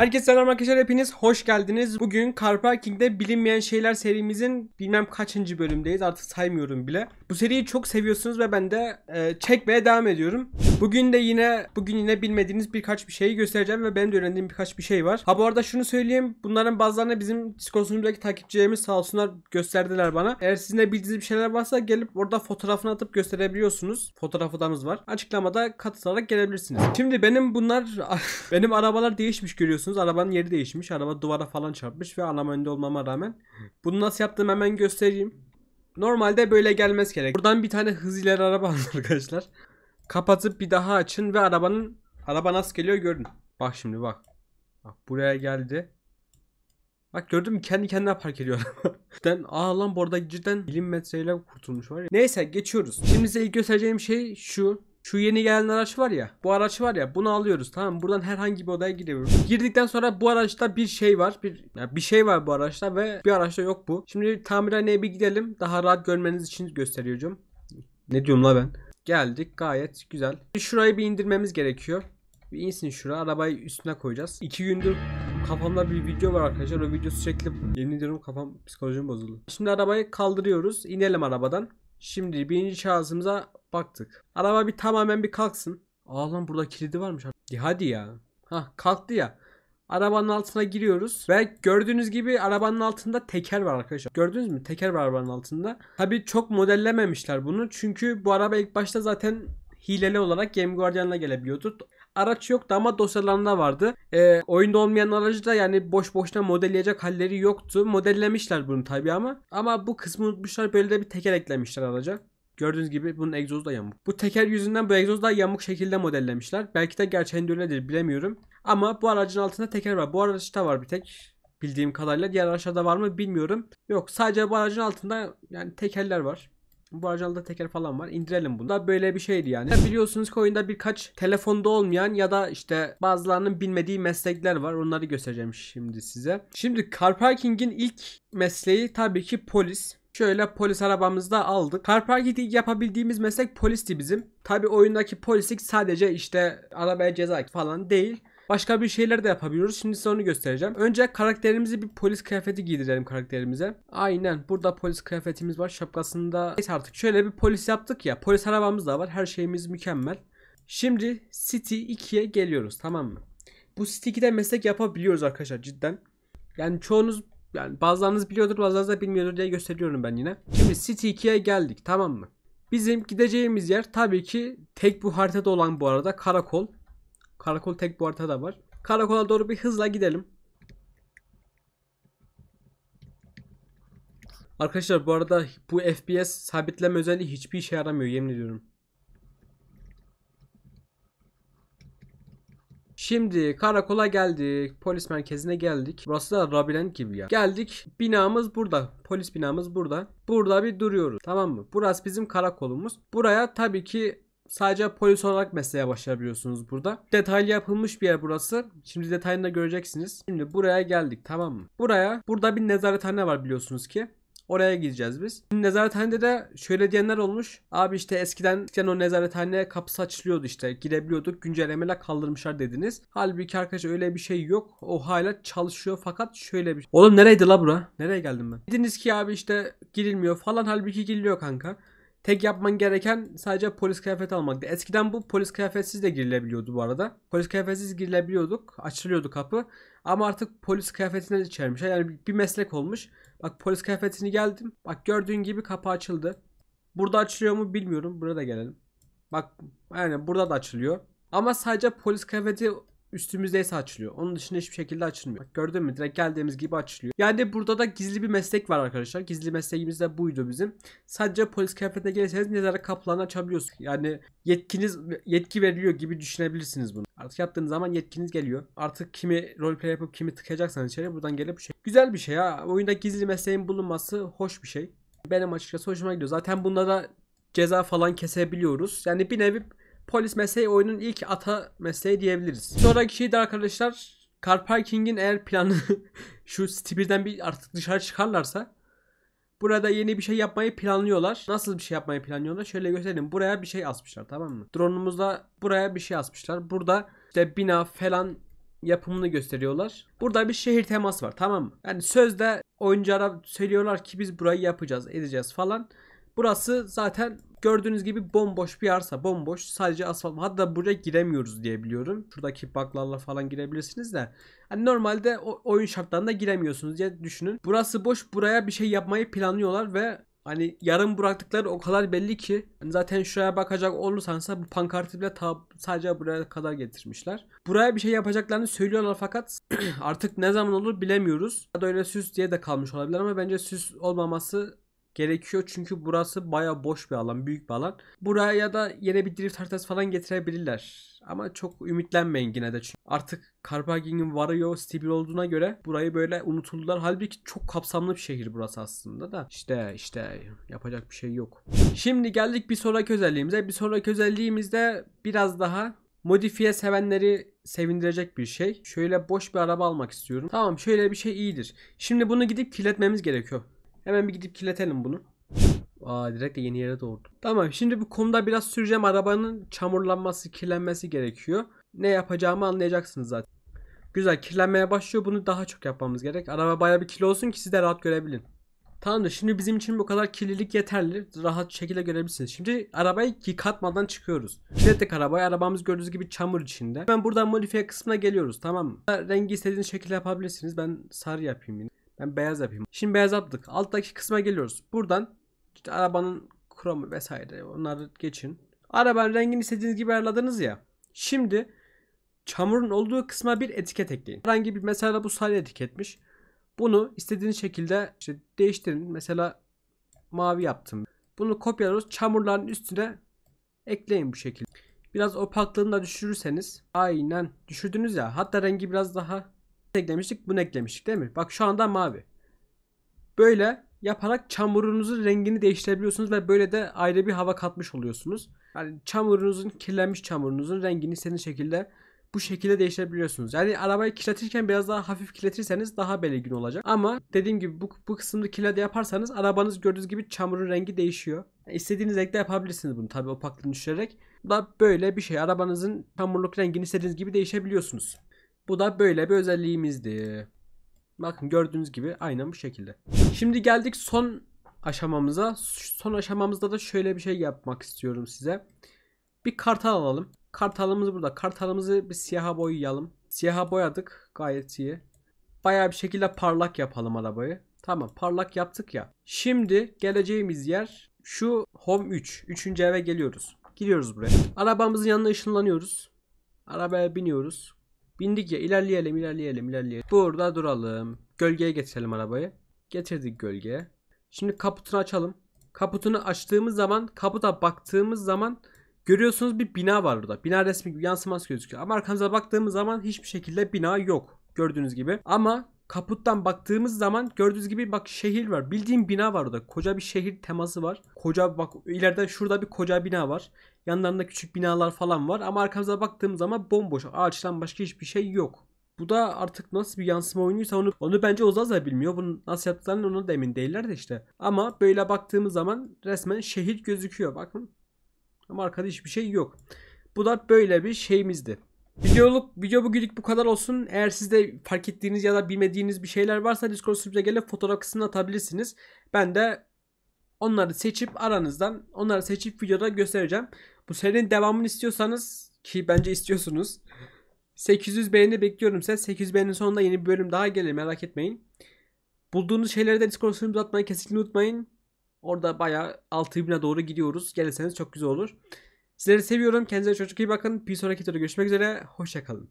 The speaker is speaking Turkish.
Herkese selam arkadaşlar hepiniz hoş geldiniz. Bugün Car Parking'de bilinmeyen şeyler serimizin bilmem kaçıncı bölümdeyiz artık saymıyorum bile. Bu seriyi çok seviyorsunuz ve ben de e, çekmeye devam ediyorum. Bugün de yine bugün yine bilmediğiniz birkaç bir şeyi göstereceğim ve benim de öğrendiğim birkaç bir şey var. Ha bu arada şunu söyleyeyim bunların bazılarını bizim Discord'umuzdaki takipçilerimiz sağ olsunlar gösterdiler bana. Eğer sizin de bildiğiniz bir şeyler varsa gelip orada fotoğrafını atıp gösterebiliyorsunuz. Fotoğrımız var. Açıklamada katılarak gelebilirsiniz. Şimdi benim bunlar benim arabalar değişmiş görüyorsunuz. Arabanın yeri değişmiş. Araba duvara falan çarpmış ve anam önde olmama rağmen. Bunu nasıl yaptığımı hemen göstereyim. Normalde böyle gelmez gerek. Buradan bir tane hız ileri araba arkadaşlar. Kapatıp bir daha açın ve arabanın araba nasıl geliyor görün. Bak şimdi bak. Bak buraya geldi. Bak gördün mü kendi kendine park ediyor cidden aa lan bu arada cidden bilim metreyle kurtulmuş var ya. Neyse geçiyoruz. Şimdi size ilk göstereceğim şey şu. Şu yeni gelen araç var ya. Bu araç var ya. Bunu alıyoruz tamam? Buradan herhangi bir odaya giriyoruz. Girdikten sonra bu araçta bir şey var. Bir yani bir şey var bu araçta ve bir araçta yok bu. Şimdi tamirhaneye bir gidelim. Daha rahat görmeniz için gösteriyorum. Ne diyorum la ben? Geldik gayet güzel. Şurayı bir indirmemiz gerekiyor. Bir insin şura. Arabayı üstüne koyacağız. İki gündür kafamda bir video var arkadaşlar. O video sürekli yemin ediyorum kafam psikolojim bozuldu. Şimdi arabayı kaldırıyoruz. İnelim arabadan. Şimdi birinci şahsımıza baktık. Araba bir tamamen bir kalksın. Aa lan burada kilidi varmış. Hadi ya. Ha kalktı ya. Arabanın altına giriyoruz ve gördüğünüz gibi arabanın altında teker var arkadaşlar. Gördünüz mü? Teker var arabanın altında. Tabi çok modellememişler bunu. Çünkü bu araba ilk başta zaten hileli olarak Game Guardian'la gelebiliyordu. Araç yoktu ama dosyalarında vardı. Ee, oyunda olmayan aracı da yani boş boşuna modelleyecek halleri yoktu. Modellemişler bunu tabi ama. Ama bu kısmı unutmuşlar böyle de bir teker eklemişler araca. Gördüğünüz gibi bunun egzozu da yamuk. Bu teker yüzünden bu egzozu da yamuk şekilde modellemişler. Belki de gerçeğinde öyledir bilemiyorum. Ama bu aracın altında teker var. Bu araçta var bir tek. Bildiğim kadarıyla diğer araçlarda var mı bilmiyorum. Yok sadece bu aracın altında yani tekerler var. Bu aracın altında teker falan var. İndirelim bunu. Da böyle bir şeydi yani. Biliyorsunuz ki oyunda birkaç telefonda olmayan ya da işte bazılarının bilmediği meslekler var. Onları göstereceğim şimdi size. Şimdi car parking'in ilk mesleği tabii ki polis. Şöyle polis arabamızda aldık. Car parking yapabildiğimiz meslek polisti bizim. Tabi oyundaki polislik sadece işte arabaya ceza falan değil. Başka bir şeyler de yapabiliyoruz. Şimdi size onu göstereceğim. Önce karakterimizi bir polis kıyafeti giydirelim karakterimize. Aynen. Burada polis kıyafetimiz var. Şapkasında. Neyse artık şöyle bir polis yaptık ya. Polis arabamız da var. Her şeyimiz mükemmel. Şimdi City 2'ye geliyoruz. Tamam mı? Bu City 2'de meslek yapabiliyoruz arkadaşlar cidden. Yani çoğunuz yani bazılarınız biliyordur bazılarınız da bilmiyordur diye gösteriyorum ben yine. Şimdi City 2'ye geldik tamam mı? Bizim gideceğimiz yer tabii ki tek bu haritada olan bu arada karakol. Karakol tek bu haritada var. Karakola doğru bir hızla gidelim. Arkadaşlar bu arada bu FPS sabitleme özelliği hiçbir işe yaramıyor yemin ediyorum. Şimdi karakola geldik. Polis merkezine geldik. Burası da labirent gibi ya. Geldik. Binamız burada. Polis binamız burada. Burada bir duruyoruz. Tamam mı? Burası bizim karakolumuz. Buraya tabii ki sadece polis olarak mesleğe başlayabiliyorsunuz burada. Detaylı yapılmış bir yer burası. Şimdi detayını da göreceksiniz. Şimdi buraya geldik tamam mı? Buraya burada bir nezarethane var biliyorsunuz ki. Oraya gideceğiz biz. Şimdi nezarethanede de şöyle diyenler olmuş. Abi işte eskiden, eskiden o nezarethane kapısı açılıyordu işte. Girebiliyorduk. Güncellemeler kaldırmışlar dediniz. Halbuki arkadaşlar öyle bir şey yok. O hala çalışıyor fakat şöyle bir şey. Oğlum nereydi la bura? Nereye geldim ben? Dediniz ki abi işte girilmiyor falan. Halbuki giriliyor kanka. Tek yapman gereken sadece polis kıyafeti almaktı. Eskiden bu polis kıyafetsiz de girilebiliyordu bu arada. Polis kıyafetsiz girilebiliyorduk. Açılıyordu kapı. Ama artık polis kıyafetine içermiş. Yani bir meslek olmuş. Bak polis kıyafetini geldim. Bak gördüğün gibi kapı açıldı. Burada açılıyor mu bilmiyorum. Burada gelelim. Bak yani burada da açılıyor. Ama sadece polis kıyafeti üstümüzdeyse açılıyor. Onun dışında hiçbir şekilde açılmıyor. Bak gördün mü? Direkt geldiğimiz gibi açılıyor. Yani burada da gizli bir meslek var arkadaşlar. Gizli mesleğimiz de buydu bizim. Sadece polis kıyafetine gelirseniz nezaret kapılarını açabiliyorsunuz. Yani yetkiniz yetki veriliyor gibi düşünebilirsiniz bunu. Artık yaptığınız zaman yetkiniz geliyor. Artık kimi roleplay yapıp kimi tıkayacaksanız içeri buradan gelip bir şey. Güzel bir şey ya. Oyunda gizli mesleğin bulunması hoş bir şey. Benim açıkçası hoşuma gidiyor. Zaten bunda da ceza falan kesebiliyoruz. Yani bir nevi polis mesleği oyunun ilk ata mesleği diyebiliriz. Sonraki şey de arkadaşlar car parking'in eğer planı şu City bir artık dışarı çıkarlarsa Burada yeni bir şey yapmayı planlıyorlar. Nasıl bir şey yapmayı planlıyorlar? Şöyle göstereyim. Buraya bir şey asmışlar tamam mı? Drone'umuzda buraya bir şey asmışlar. Burada işte bina falan yapımını gösteriyorlar. Burada bir şehir teması var tamam mı? Yani sözde oyunculara söylüyorlar ki biz burayı yapacağız edeceğiz falan. Burası zaten gördüğünüz gibi bomboş bir arsa. Bomboş sadece asfalt. Hatta buraya giremiyoruz diye biliyorum. Şuradaki baklarla falan girebilirsiniz de. Hani normalde oyun şartlarında giremiyorsunuz diye düşünün. Burası boş. Buraya bir şey yapmayı planlıyorlar ve Hani yarım bıraktıkları o kadar belli ki hani zaten şuraya bakacak olursanız bu pankartı bile ta, sadece buraya kadar getirmişler. Buraya bir şey yapacaklarını söylüyorlar fakat artık ne zaman olur bilemiyoruz. Ya da öyle süs diye de kalmış olabilir ama bence süs olmaması gerekiyor çünkü burası baya boş bir alan, büyük bir alan. Buraya ya da yine bir drift haritası falan getirebilirler. Ama çok ümitlenmeyin yine de çünkü artık Carpaging'in Vario stabil olduğuna göre burayı böyle unutuldular. Halbuki çok kapsamlı bir şehir burası aslında da. İşte işte yapacak bir şey yok. Şimdi geldik bir sonraki özelliğimize. Bir sonraki özelliğimizde biraz daha modifiye sevenleri sevindirecek bir şey. Şöyle boş bir araba almak istiyorum. Tamam şöyle bir şey iyidir. Şimdi bunu gidip kirletmemiz gerekiyor. Hemen bir gidip kirletelim bunu. Aa direkt de yeni yere doğdu. Tamam şimdi bu konuda biraz süreceğim. Arabanın çamurlanması, kirlenmesi gerekiyor. Ne yapacağımı anlayacaksınız zaten. Güzel kirlenmeye başlıyor. Bunu daha çok yapmamız gerek. Araba baya bir kilo olsun ki siz de rahat görebilin. Tamamdır. Şimdi bizim için bu kadar kirlilik yeterli. Rahat şekilde görebilirsiniz. Şimdi arabayı yıkatmadan çıkıyoruz. Kirlettik arabayı. Arabamız gördüğünüz gibi çamur içinde. Hemen buradan modifiye kısmına geliyoruz. Tamam mı? Rengi istediğiniz şekilde yapabilirsiniz. Ben sarı yapayım yine. Ben beyaz yapayım. Şimdi beyaz yaptık. Alttaki kısma geliyoruz. Buradan işte arabanın kromu vesaire onları geçin. Arabanın rengini istediğiniz gibi ayarladınız ya. Şimdi çamurun olduğu kısma bir etiket ekleyin. Herhangi bir mesela bu sarı etiketmiş. Bunu istediğiniz şekilde işte değiştirin. Mesela mavi yaptım. Bunu kopyalıyoruz. Çamurların üstüne ekleyin bu şekilde. Biraz opaklığını da düşürürseniz aynen düşürdünüz ya. Hatta rengi biraz daha eklemiştik. Bunu eklemiştik değil mi? Bak şu anda mavi. Böyle yaparak çamurunuzun rengini değiştirebiliyorsunuz ve böyle de ayrı bir hava katmış oluyorsunuz. Yani çamurunuzun kirlenmiş çamurunuzun rengini istediğiniz şekilde bu şekilde değiştirebiliyorsunuz. Yani arabayı kirletirken biraz daha hafif kirletirseniz daha belirgin olacak. Ama dediğim gibi bu, bu kısımda kirlete yaparsanız arabanız gördüğünüz gibi çamurun rengi değişiyor. Yani istediğiniz renkte yapabilirsiniz bunu tabi opaklığını düşürerek. Da böyle bir şey. Arabanızın çamurluk rengini istediğiniz gibi değişebiliyorsunuz. Bu da böyle bir özelliğimizdi. Bakın gördüğünüz gibi aynen bu şekilde. Şimdi geldik son aşamamıza. Son aşamamızda da şöyle bir şey yapmak istiyorum size. Bir kartal alalım. Kartalımız burada. Kartalımızı bir siyaha boyayalım. Siyaha boyadık. Gayet iyi. Bayağı bir şekilde parlak yapalım arabayı. Tamam parlak yaptık ya. Şimdi geleceğimiz yer şu Home 3. Üçüncü eve geliyoruz. Giriyoruz buraya. Arabamızın yanına ışınlanıyoruz. Arabaya biniyoruz. Bindik ya ilerleyelim ilerleyelim ilerleyelim. Burada duralım. Gölgeye getirelim arabayı. Getirdik gölgeye. Şimdi kaputunu açalım. Kaputunu açtığımız zaman kaputa baktığımız zaman görüyorsunuz bir bina var orada. Bina resmi yansıması gözüküyor. Ama arkamıza baktığımız zaman hiçbir şekilde bina yok. Gördüğünüz gibi. Ama kaputtan baktığımız zaman gördüğünüz gibi bak şehir var. Bildiğim bina var orada. Koca bir şehir teması var. Koca bak ileride şurada bir koca bina var. Yanlarında küçük binalar falan var. Ama arkamıza baktığım zaman bomboş. Ağaçtan başka hiçbir şey yok. Bu da artık nasıl bir yansıma oyunuysa onu, onu bence Ozaz da bilmiyor. Bunu nasıl yaptıklarını onu da emin değiller de işte. Ama böyle baktığımız zaman resmen şehir gözüküyor. Bakın. Ama arkada hiçbir şey yok. Bu da böyle bir şeyimizdi. Videoluk, video bugünlük bu kadar olsun. Eğer sizde fark ettiğiniz ya da bilmediğiniz bir şeyler varsa Discord sunucuya gelip fotoğraf kısmına atabilirsiniz. Ben de onları seçip aranızdan onları seçip videoda göstereceğim. Bu serinin devamını istiyorsanız ki bence istiyorsunuz. 800 beğeni bekliyorum size. 800 beğeninin sonunda yeni bir bölüm daha gelir merak etmeyin. Bulduğunuz şeyleri de Discord sunucumuza atmayı kesinlikle unutmayın. Orada bayağı 6000'e doğru gidiyoruz. Gelirseniz çok güzel olur. Sizleri seviyorum. Kendinize çok iyi bakın. Bir sonraki videoda görüşmek üzere. Hoşçakalın.